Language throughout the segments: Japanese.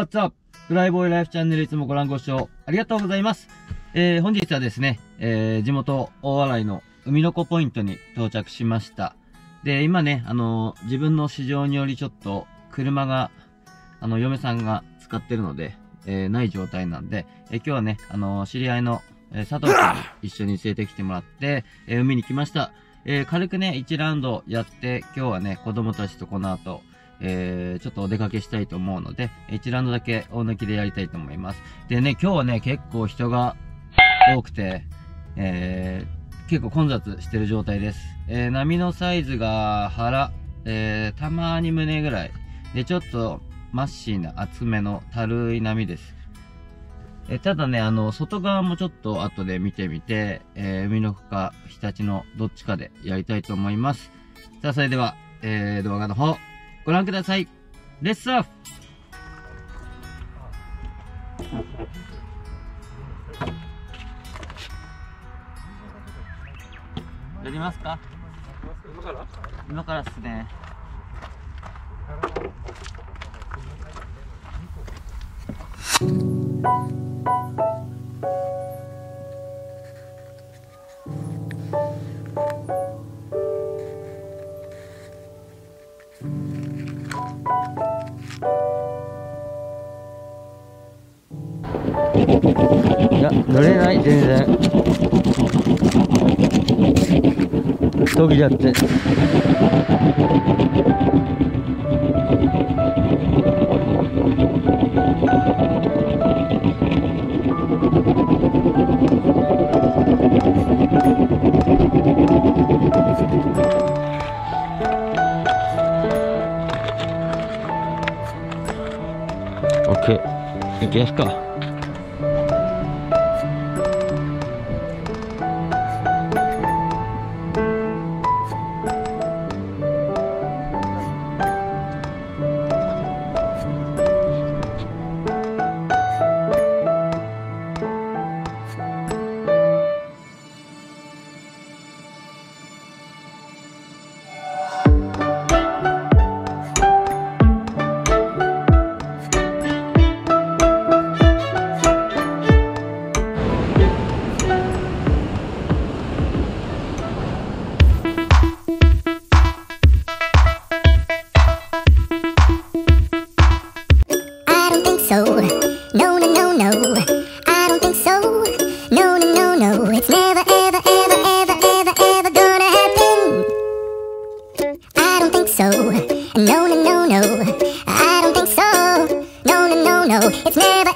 what's up? フライボーイライフチャンネルいつもご覧ご視聴ありがとうございます。えー、本日はですね、えー、地元大洗の海の子ポイントに到着しました。で、今ね、あのー、自分の市場によりちょっと車が、あの、嫁さんが使ってるので、えー、ない状態なんで、えー、今日はね、あの知り合いの、え佐藤さんに一緒に連れてきてもらって、え海に来ました。え軽くね、1ラウンドやって、今日はね、子供たちとこの後、えー、ちょっとお出かけしたいと思うので、1ラウンドだけ大抜きでやりたいと思います。でね、今日はね、結構人が多くて、えー、結構混雑してる状態です。えー、波のサイズが腹、えー、たまに胸ぐらい。で、ちょっとマッシーな厚めのたるい波です。えただね、あの、外側もちょっと後で見てみて、えー、海のふか、日立のどっちかでやりたいと思います。さあ、それでは、えー、動画の方、ご覧ください。レッツオフやりますか？今から今からっすね。乗れない、全然。飛びちゃって。オッケー。行きますか。It's never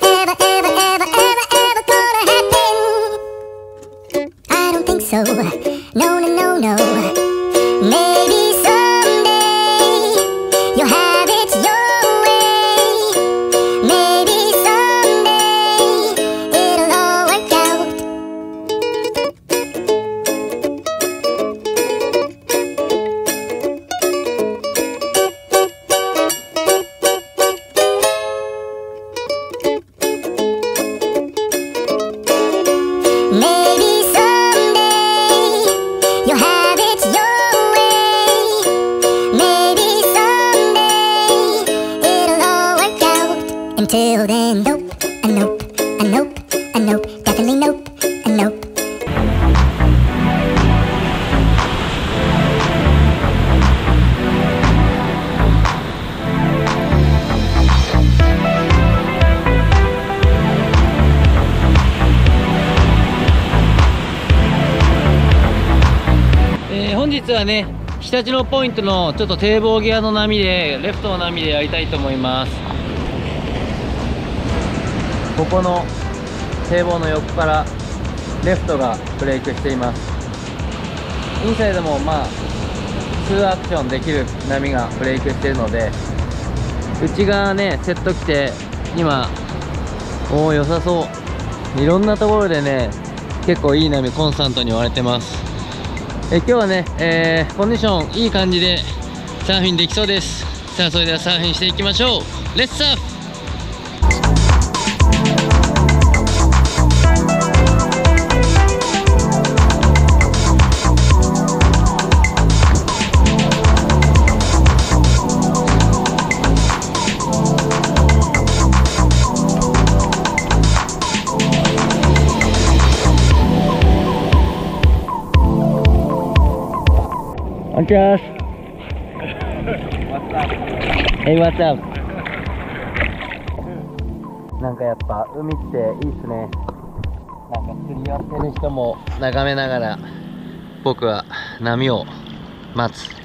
本日はね日立のポイントのちょっと堤防際の波でレフトの波でやりたいと思います。ここの堤防の横からレフトがブレークしています。インサイドもまあ2アクションできる波がブレークしているので内側ねセット来て今おお良さそういろんなところでね結構いい波コンスタントに割れてます。え今日はね、えー、コンディションいい感じでサーフィンできそうです。さあそれではサーフィンしていきましょう。レッツサーフこんにちは。Hey, what's up? なんかやっぱ海っていいっすね。なんか釣りやってる人も眺めながら僕は波を待つ。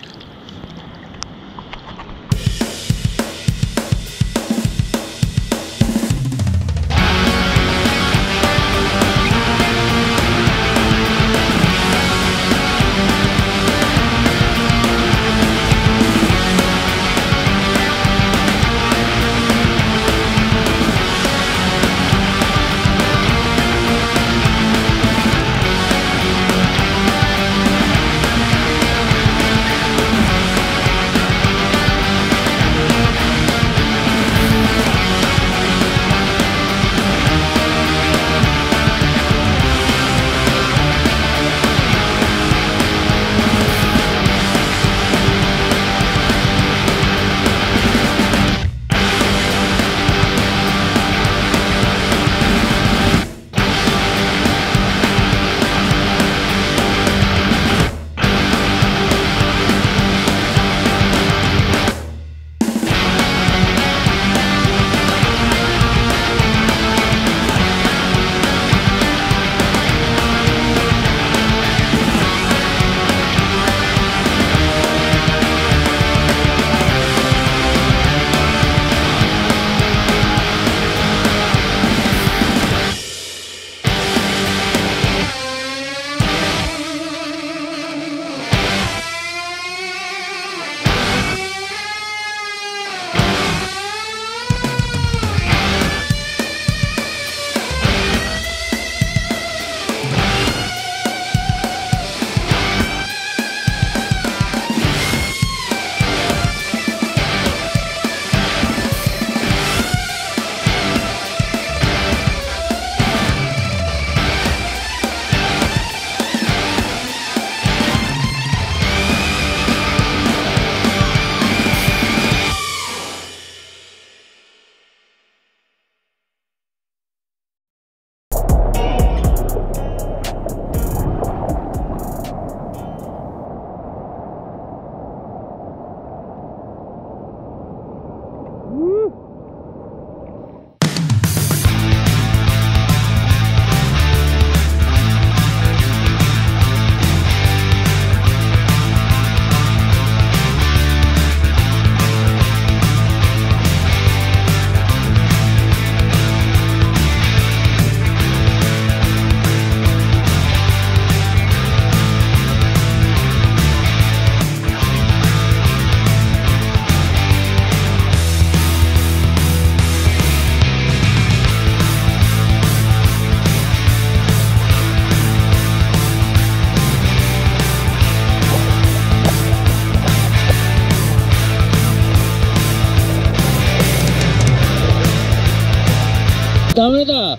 ダメだえ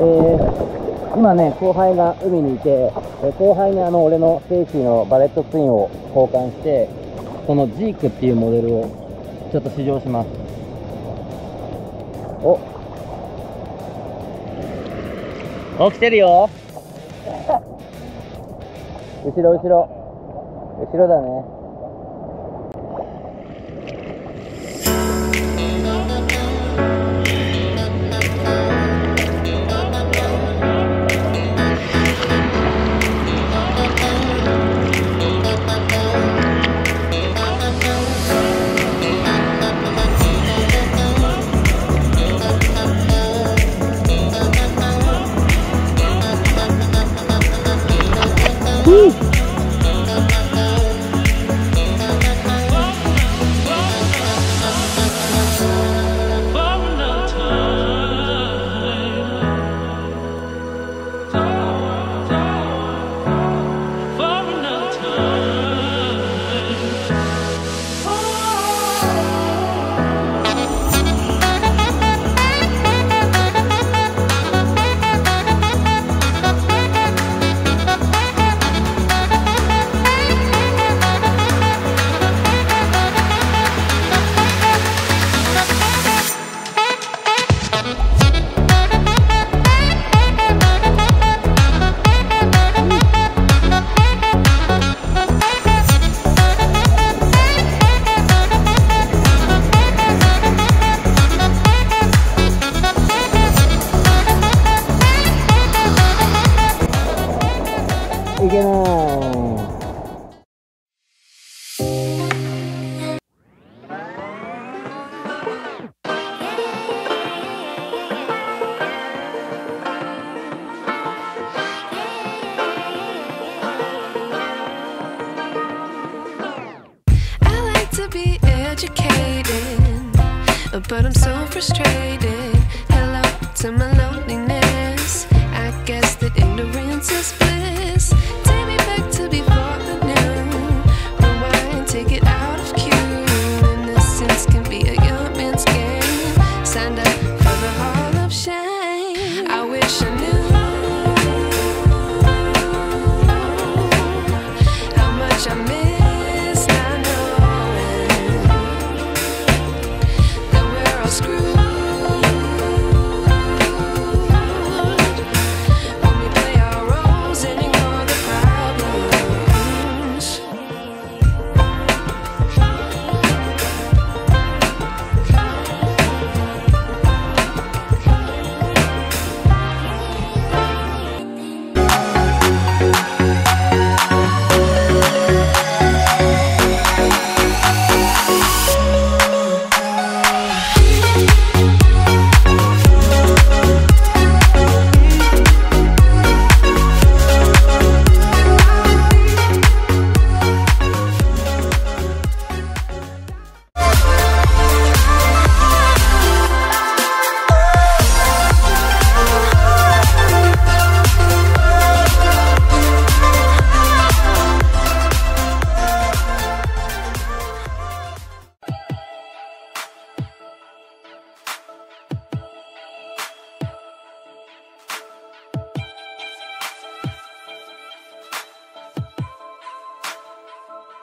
ー、今ね、後輩が海にいて、えー後輩にあの、俺の Stacey の Bullet Twin を交換して、このジークっていうモデルをちょっと試乗します。おお、来てるよ 後ろ後ろ。後ろだね。